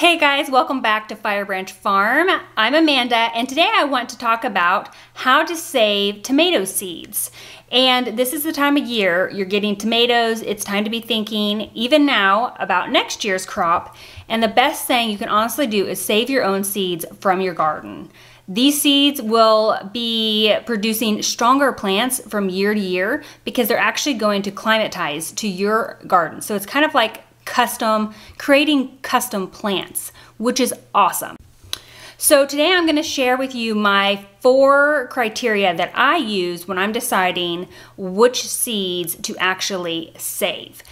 Hey guys, welcome back to Firebranch Farm. I'm Amanda and today I want to talk about how to save tomato seeds. And this is the time of year you're getting tomatoes. It's time to be thinking, even now, about next year's crop. And the best thing you can honestly do is save your own seeds from your garden. These seeds will be producing stronger plants from year to year because they're actually going to climatize to your garden. So it's kind of like custom, creating custom plants, which is awesome. So today I'm gonna share with you my four criteria that I use when I'm deciding which seeds to actually save.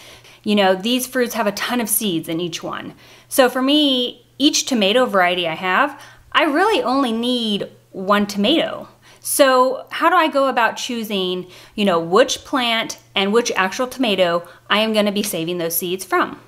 You know, these fruits have a ton of seeds in each one. So for me, each tomato variety I have, I really only need one tomato. So how do I go about choosing, you know, which plant and which actual tomato I am gonna be saving those seeds from?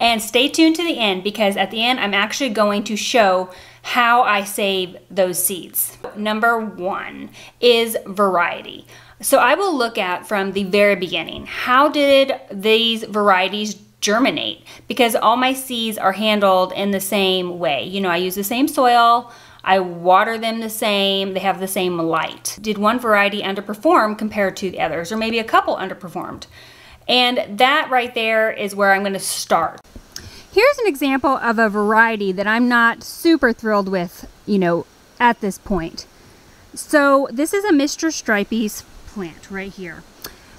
And stay tuned to the end because at the end I'm actually going to show how I save those seeds. Number one is variety. So I will look at from the very beginning, how did these varieties germinate? Because all my seeds are handled in the same way. You know, I use the same soil, I water them the same, they have the same light. Did one variety underperform compared to the others, or maybe a couple underperformed? And that right there is where I'm gonna start. Here's an example of a variety that I'm not super thrilled with, you know, at this point. So this is a Mr. Stripey's plant right here.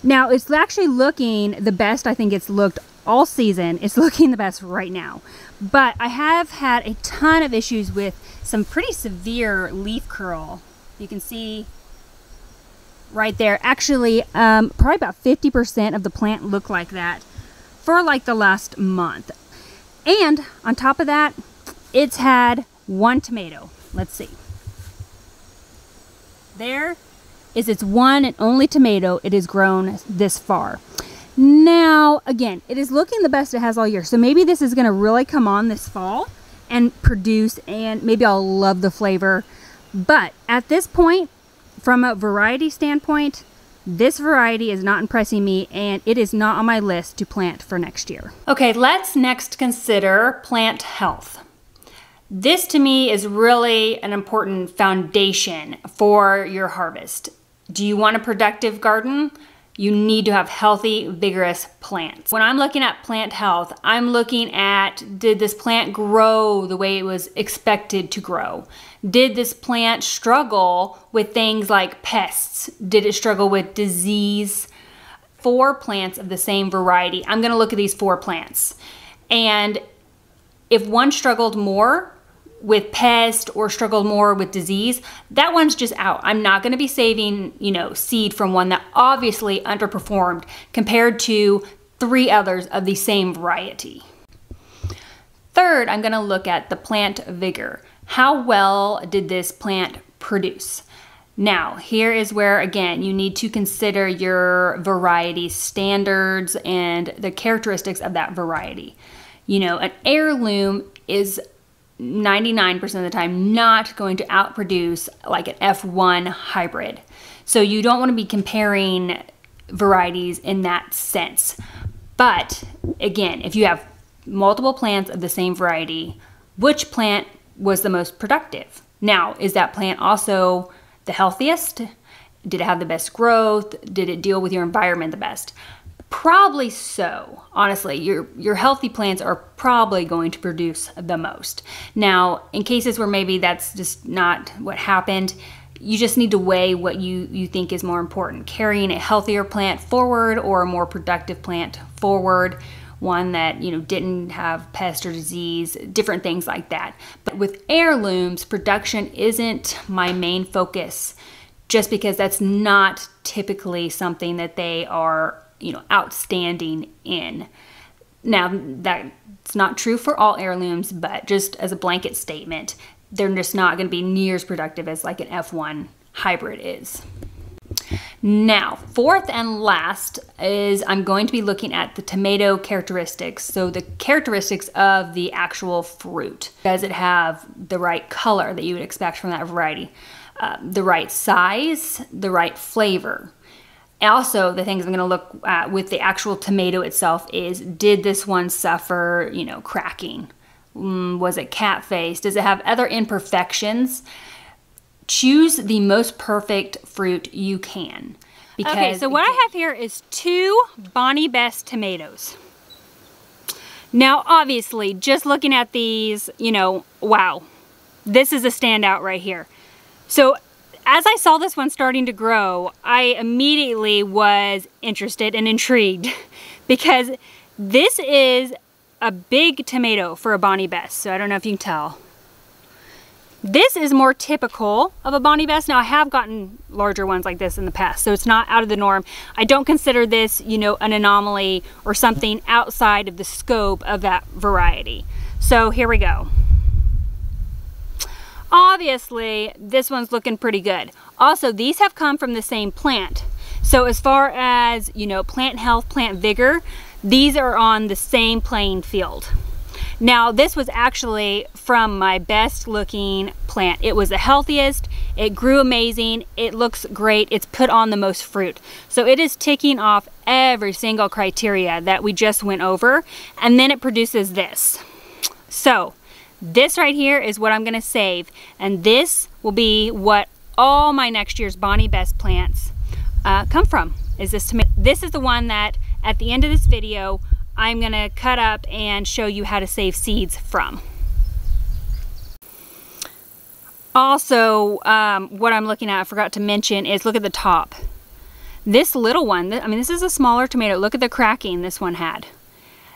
Now it's actually looking the best I think it's looked all season. It's looking the best right now. But I have had a ton of issues with some pretty severe leaf curl. You can see right there. Actually, um, probably about 50% of the plant looked like that for like the last month. And on top of that, it's had one tomato. Let's see. There is its one and only tomato it has grown this far. Now, again, it is looking the best it has all year. So maybe this is going to really come on this fall and produce and maybe I'll love the flavor. But at this point, from a variety standpoint, this variety is not impressing me and it is not on my list to plant for next year. Okay, let's next consider plant health. This to me is really an important foundation for your harvest. Do you want a productive garden? You need to have healthy, vigorous plants. When I'm looking at plant health, I'm looking at did this plant grow the way it was expected to grow? Did this plant struggle with things like pests? Did it struggle with disease? Four plants of the same variety. I'm gonna look at these four plants. And if one struggled more, with pest or struggled more with disease, that one's just out. I'm not going to be saving, you know, seed from one that obviously underperformed compared to three others of the same variety. Third, I'm going to look at the plant vigor. How well did this plant produce? Now, here is where, again, you need to consider your variety standards and the characteristics of that variety. You know, an heirloom is 99% of the time not going to outproduce like an F1 hybrid. So you don't want to be comparing varieties in that sense. But again, if you have multiple plants of the same variety, which plant was the most productive? Now, is that plant also the healthiest? Did it have the best growth? Did it deal with your environment the best? Probably so. Honestly, your your healthy plants are probably going to produce the most. Now, in cases where maybe that's just not what happened, you just need to weigh what you, you think is more important. Carrying a healthier plant forward or a more productive plant forward, one that, you know, didn't have pest or disease, different things like that. But with heirlooms, production isn't my main focus just because that's not typically something that they are you know, outstanding in. Now, that's not true for all heirlooms, but just as a blanket statement, they're just not going to be near as productive as like an F1 hybrid is. Now, fourth and last is I'm going to be looking at the tomato characteristics. So the characteristics of the actual fruit. Does it have the right color that you would expect from that variety? Uh, the right size, the right flavor, also the things i'm going to look at with the actual tomato itself is did this one suffer you know cracking Mm, was it cat face? Does it have other imperfections? Choose the most perfect fruit you can. Okay, so what I have here is two Bonny Best tomatoes. Now, obviously, just looking at these, you know, wow, this is a standout right here. So as I saw this one starting to grow, I immediately was interested and intrigued because this is a big tomato for a Bonny Best. So I don't know if you can tell. This is more typical of a Bonny Best. Now I have gotten larger ones like this in the past, so it's not out of the norm. I don't consider this, you know, an anomaly or something outside of the scope of that variety. So here we go. Obviously, this one's looking pretty good. Also, these have come from the same plant. So as far as, you know, plant health, plant vigor, these are on the same playing field. Now, this was actually from my best looking plant. It was the healthiest, it grew amazing, it looks great, it's put on the most fruit. So it is ticking off every single criteria that we just went over, and then it produces this. So, this right here is what I'm gonna save, and this will be what all my next year's Bonny Best plants uh, come from, is this tomato. This is the one that at the end of this video, I'm gonna cut up and show you how to save seeds from. Also, um, what I'm looking at, I forgot to mention, is look at the top. This little one, I mean, this is a smaller tomato. Look at the cracking this one had.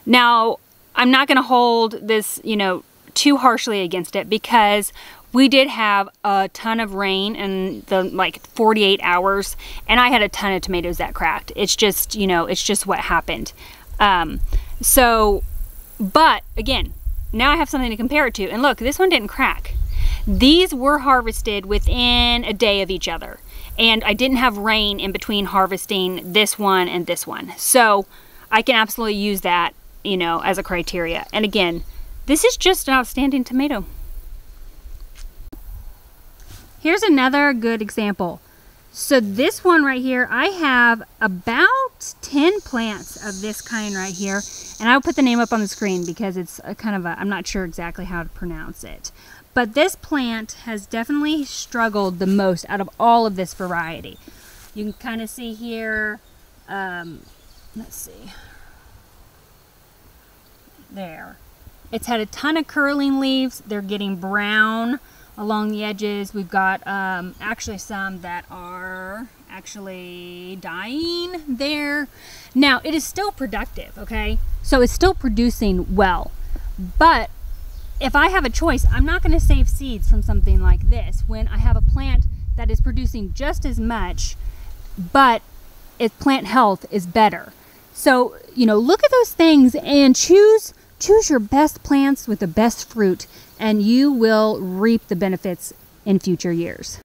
Now, I'm not gonna hold this, you know, too harshly against it because we did have a ton of rain in the like 48 hours and I had a ton of tomatoes that cracked. It's just, you know, it's just what happened. Um, so, but again, now I have something to compare it to. And look, this one didn't crack. These were harvested within a day of each other. And I didn't have rain in between harvesting this one and this one. So I can absolutely use that, you know, as a criteria. And again, this is just an outstanding tomato. Here's another good example. So this one right here, I have about 10 plants of this kind right here. And I'll put the name up on the screen because it's a kind of a, I'm not sure exactly how to pronounce it. But this plant has definitely struggled the most out of all of this variety. You can kind of see here, um, let's see, there. It's had a ton of curling leaves. They're getting brown along the edges. We've got um, actually some that are actually dying there. Now, it is still productive, okay? So it's still producing well. But if I have a choice, I'm not going to save seeds from something like this when I have a plant that is producing just as much, but its plant health is better. So, you know, look at those things and choose choose your best plants with the best fruit and you will reap the benefits in future years.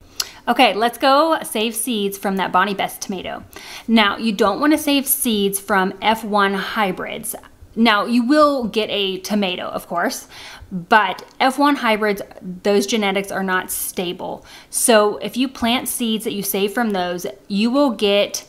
Okay, let's go save seeds from that Bonny Best tomato. Now, you don't want to save seeds from F1 hybrids. Now, you will get a tomato, of course, but F1 hybrids, those genetics are not stable. So if you plant seeds that you save from those, you will get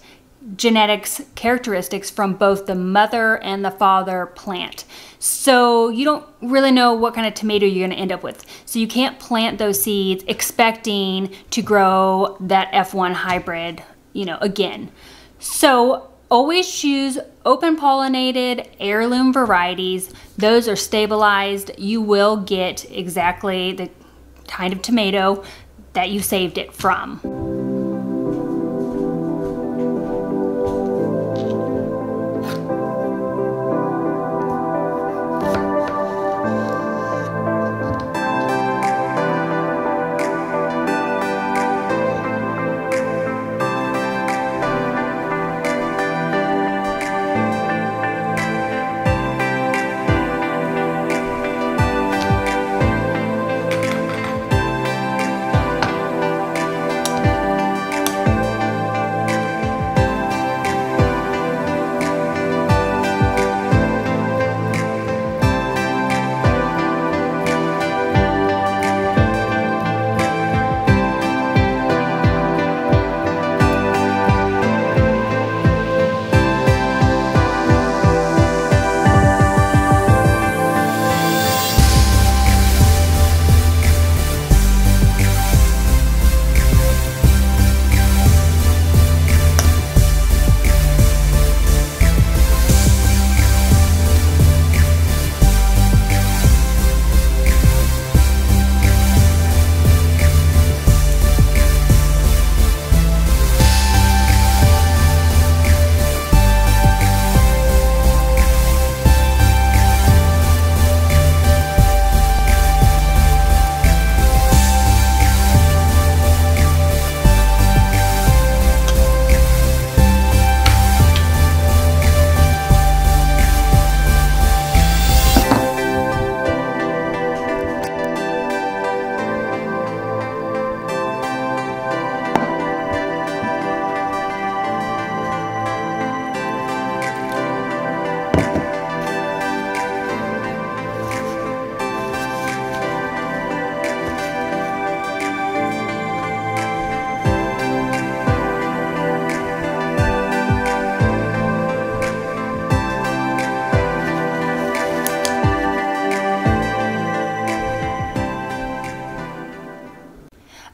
genetics characteristics from both the mother and the father plant. So you don't really know what kind of tomato you're going to end up with. So you can't plant those seeds expecting to grow that F1 hybrid, you know, again. So always choose open pollinated heirloom varieties. Those are stabilized. You will get exactly the kind of tomato that you saved it from.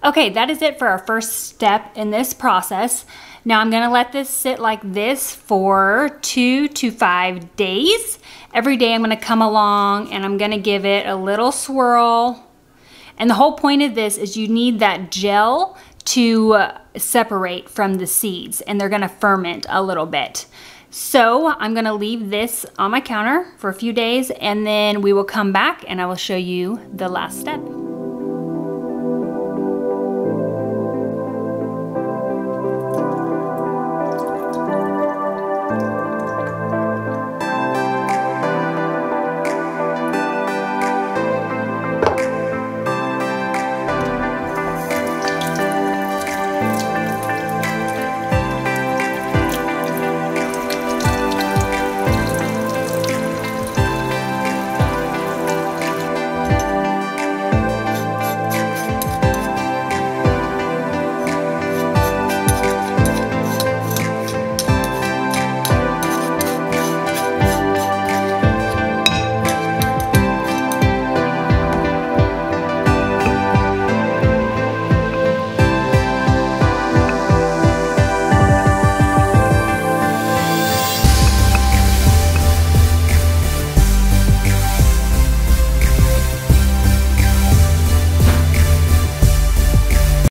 Okay, that is it for our first step in this process. Now I'm gonna let this sit like this for two to five days. Every day I'm gonna come along and I'm gonna give it a little swirl. And the whole point of this is you need that gel to uh, separate from the seeds and they're gonna ferment a little bit. So I'm gonna leave this on my counter for a few days and then we will come back and I will show you the last step.